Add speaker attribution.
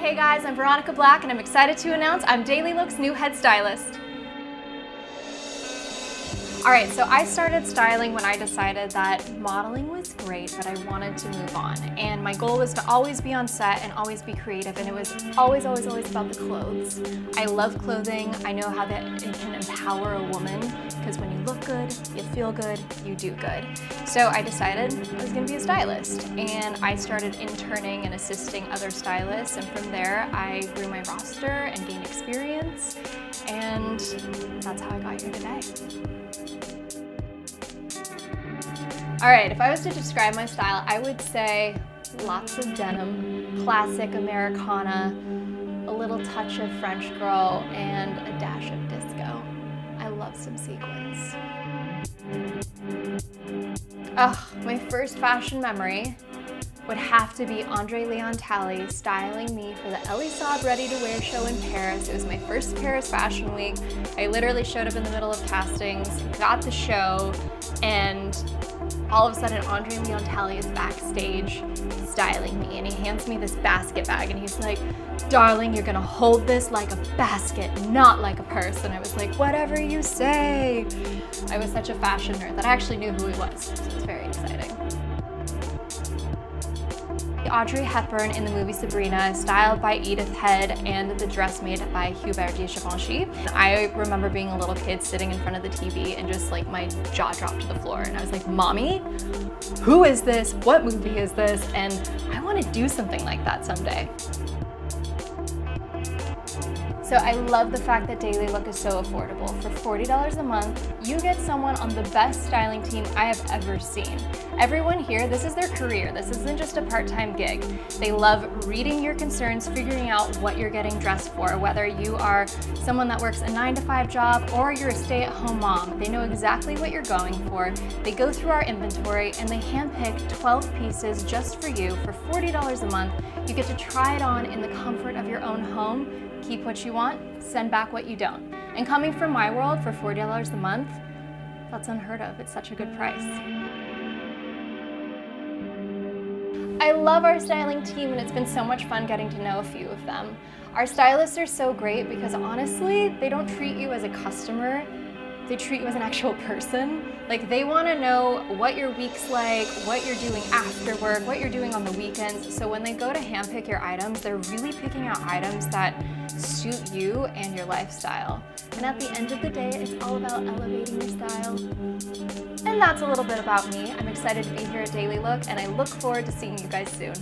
Speaker 1: Hey guys, I'm Veronica Black and I'm excited to announce I'm DailyLook's new head stylist. All right, so I started styling when I decided that modeling was great, but I wanted to move on. And my goal was to always be on set and always be creative, and it was always, always, always about the clothes. I love clothing. I know how that it can empower a woman, because when you look good, you feel good, you do good. So I decided I was gonna be a stylist, and I started interning and assisting other stylists, and from there I grew my roster and gained experience, and that's how I got here today. All right, if I was to describe my style, I would say lots of denim, classic Americana, a little touch of French girl, and a dash of disco. I love some sequins. Ugh, my first fashion memory would have to be Andre Leon Talley styling me for the Elie Saab Ready to Wear show in Paris. It was my first Paris Fashion Week. I literally showed up in the middle of castings, got the show, and all of a sudden Andre Leon Talley is backstage styling me and he hands me this basket bag and he's like, darling, you're gonna hold this like a basket, not like a purse. And I was like, whatever you say. I was such a fashion nerd that I actually knew who he was, so it was very exciting. Audrey Hepburn in the movie Sabrina, styled by Edith Head and the dress made by Hubert de Givenchy. I remember being a little kid sitting in front of the TV and just like my jaw dropped to the floor and I was like, mommy, who is this? What movie is this? And I want to do something like that someday. So I love the fact that DailyLook is so affordable. For $40 a month, you get someone on the best styling team I have ever seen. Everyone here, this is their career. This isn't just a part-time gig. They love reading your concerns, figuring out what you're getting dressed for, whether you are someone that works a nine to five job or you're a stay-at-home mom. They know exactly what you're going for. They go through our inventory and they handpick 12 pieces just for you for $40 a month. You get to try it on in the comfort of your own home keep what you want, send back what you don't. And coming from my world for $40 a month, that's unheard of. It's such a good price. I love our styling team and it's been so much fun getting to know a few of them. Our stylists are so great because honestly, they don't treat you as a customer, they treat you as an actual person. Like they want to know what your week's like, what you're doing after work, what you're doing on the weekends. So when they go to handpick your items, they're really picking out items that suit you and your lifestyle. And at the end of the day, it's all about elevating your style. And that's a little bit about me. I'm excited to be here at DailyLook and I look forward to seeing you guys soon.